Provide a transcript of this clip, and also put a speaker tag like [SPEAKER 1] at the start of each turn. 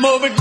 [SPEAKER 1] Moving.